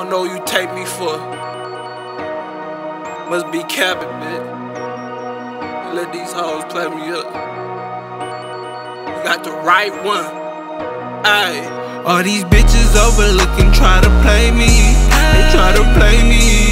don't know you take me for. Must be capping, bitch. Let these hoes play me up. You got the right one. Ayy. All these bitches overlooking, try to play me. They try to play me.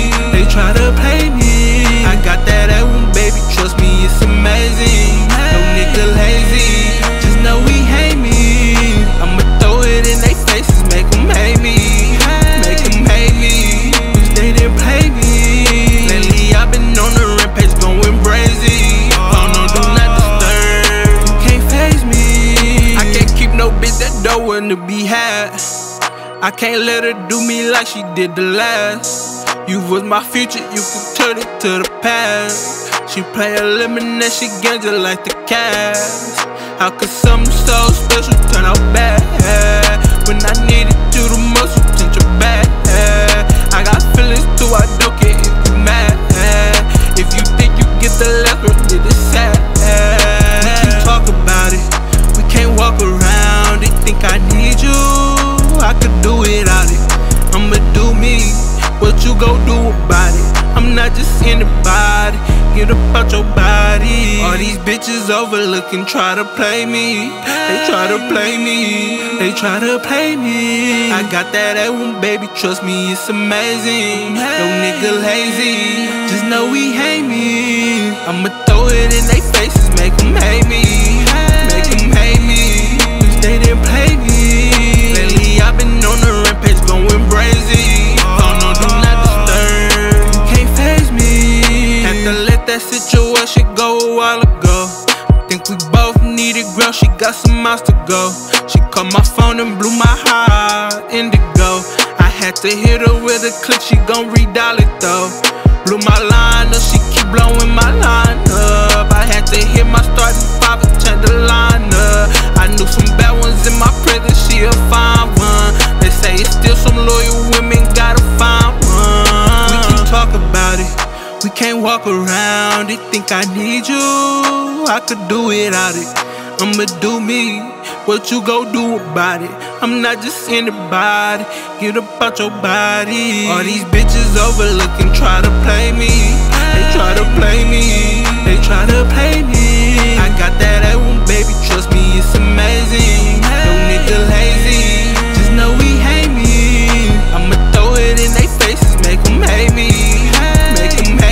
I can't let her do me like she did the last. You was my future, you could turn it to the past. She play a lemonade, she ganja like the cast. How could something so gon' do about it? I'm not just anybody. Get up out your body. All these bitches overlooking, try to play me. They try to play me. They try to play me. I got that at one, baby. Trust me, it's amazing. No nigga lazy. Just know we hate me. I'ma throw it in their faces, make them hate me. Situation go a while ago. Think we both needed growth, she got some miles to go. She called my phone and blew my heart indigo. I had to hit her with a click, she gon' redial it though. Blew my line Can't walk around it, think I need you. I could do without it. I'ma do me. What you go do about it? I'm not just anybody. Get up out your body. All these bitches overlooking, try to play me. They try to play me. They try to play me. I got that at one, baby. Trust me, it's amazing. No nigga lazy. Just know we hate me. I'ma throw it in their faces, make them hate me. Make them hate